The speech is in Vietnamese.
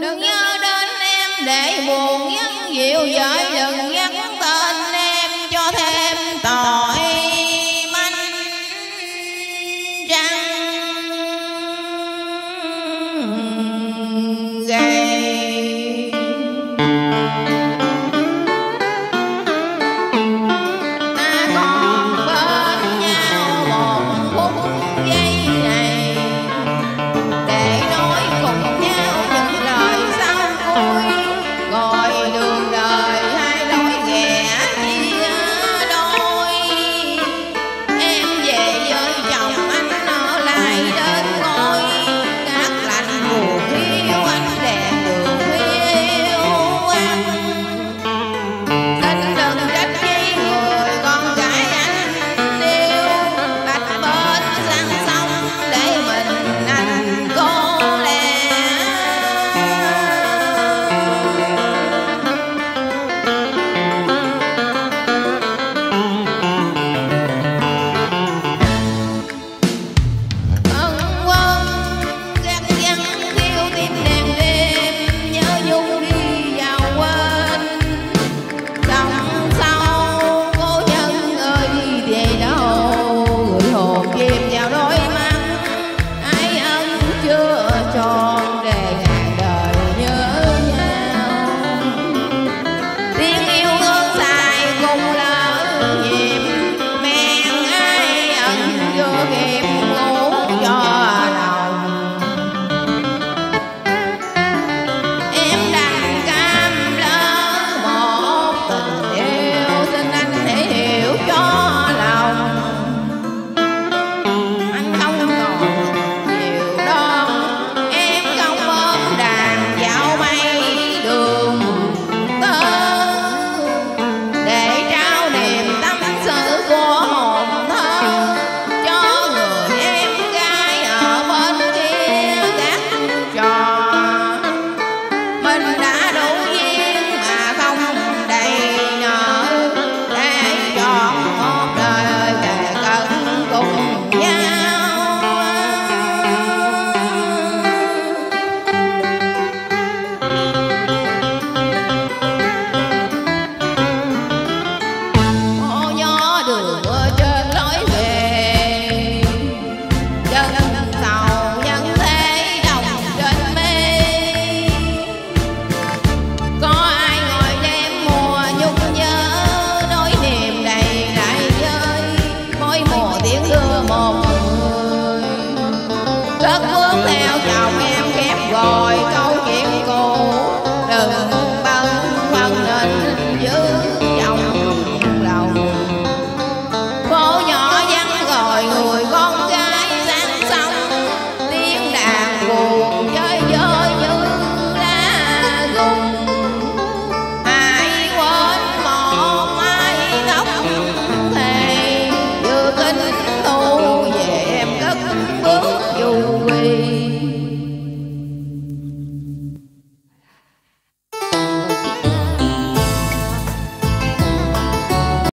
đừng nhớ đến em để buồn nhân dịu dõi đừng nhắc